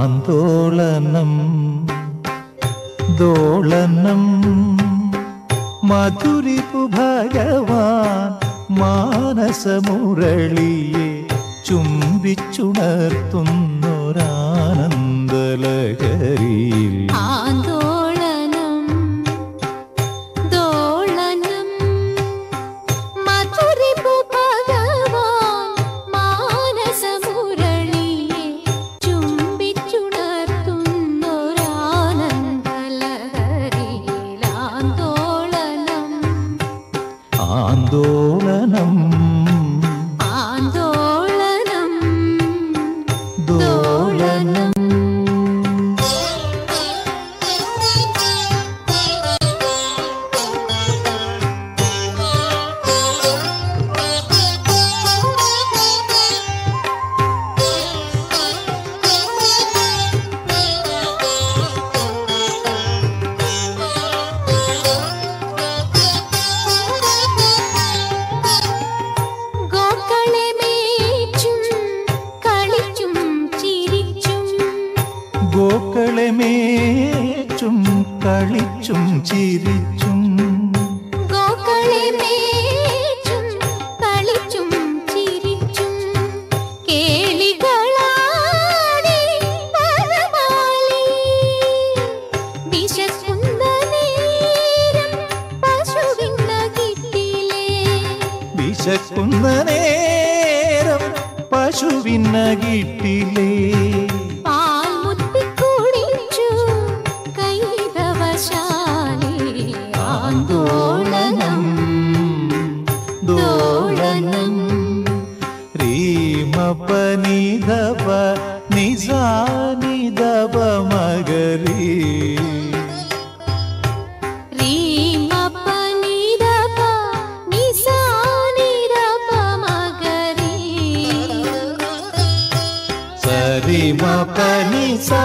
ആന്തോളനം ദോളനം മധുരിപു ഭഗവാൻ മാനസമുരളിയെ ചുംബിച്ചുണർത്തുന്നൊരാനന്ദലഹരിയിൽ. ആ കളിച്ചും ചിരിച്ചും വിശക്കുന്ന നേരം പശുവിനകിട്ടിലേ మప నిధప నిజాని నిధప మగరి సరి మప నిసా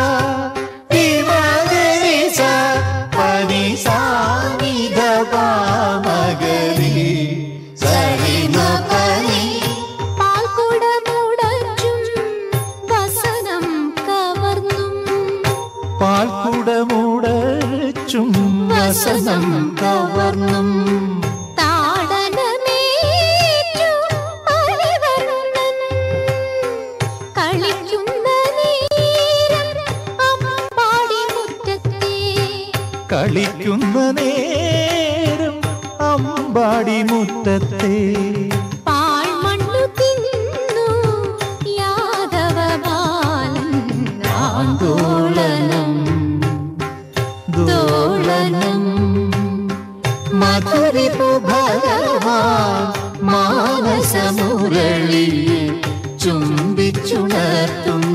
പാൽക്കുടമൂടച്ചും വസനം കവർന്നും. കളിക്കുന്ന നേരം അമ്പാടി മുറ്റത്തെ. പാഴ്മണ്ണു യാദവ ബാലൻ. മുരളിയെ ചുംബിച്ചുണർത്തും.